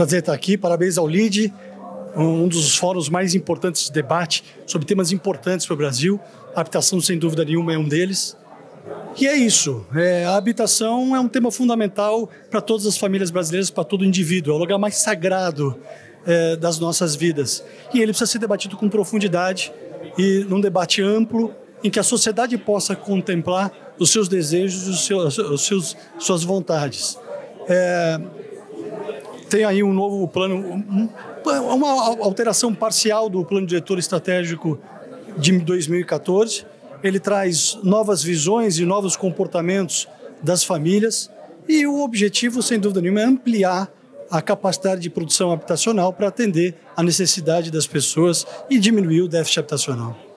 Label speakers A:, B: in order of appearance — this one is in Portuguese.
A: Prazer estar aqui, parabéns ao LIDE, um dos fóruns mais importantes de debate sobre temas importantes para o Brasil. A habitação, sem dúvida nenhuma, é um deles. E é isso. É, a habitação é um tema fundamental para todas as famílias brasileiras, para todo indivíduo. É o lugar mais sagrado é, das nossas vidas. E ele precisa ser debatido com profundidade e num debate amplo em que a sociedade possa contemplar os seus desejos, os seus, os seus suas vontades. É, tem aí um novo plano, um, uma alteração parcial do plano diretor estratégico de 2014. Ele traz novas visões e novos comportamentos das famílias e o objetivo, sem dúvida nenhuma, é ampliar a capacidade de produção habitacional para atender a necessidade das pessoas e diminuir o déficit habitacional.